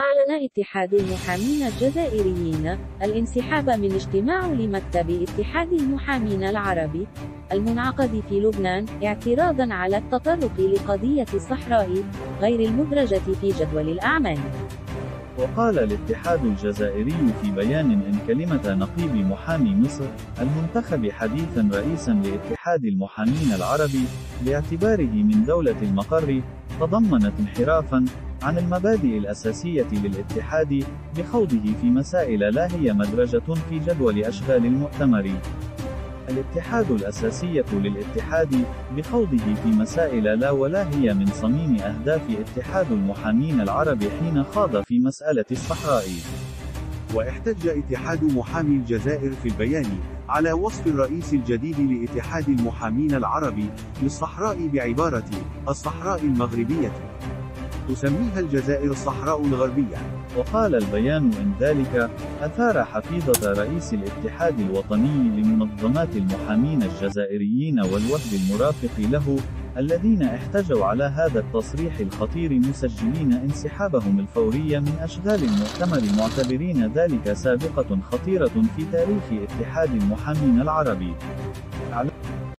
اتحاد المحامين الجزائريين الانسحاب من اجتماع لمكتب اتحاد المحامين العربي المنعقد في لبنان اعتراضا على التطرق لقضية الصحراء غير المدرجة في جدول الأعمال. وقال الاتحاد الجزائري في بيان إن كلمة نقيب محامي مصر المنتخب حديثا رئيسا لاتحاد المحامين العربي باعتباره من دولة المقر تضمنت انحرافا عن المبادئ الأساسية للاتحاد بخوضه في مسائل لا هي مدرجة في جدول أشغال المؤتمر. الاتحاد الأساسية للاتحاد بخوضه في مسائل لا ولا هي من صميم أهداف اتحاد المحامين العرب حين خاض في مسألة الصحراء. واحتج اتحاد محامي الجزائر في البيان على وصف الرئيس الجديد لاتحاد المحامين العربي للصحراء بعبارة الصحراء المغربية. تسميها الجزائر الصحراء الغربية. وقال البيان إن ذلك أثار حفيظة رئيس الاتحاد الوطني لمنظمات المحامين الجزائريين والوفد المرافق له الذين احتجوا على هذا التصريح الخطير مسجلين انسحابهم الفوري من أشغال المؤتمر معتبرين ذلك سابقة خطيرة في تاريخ اتحاد المحامين العربي.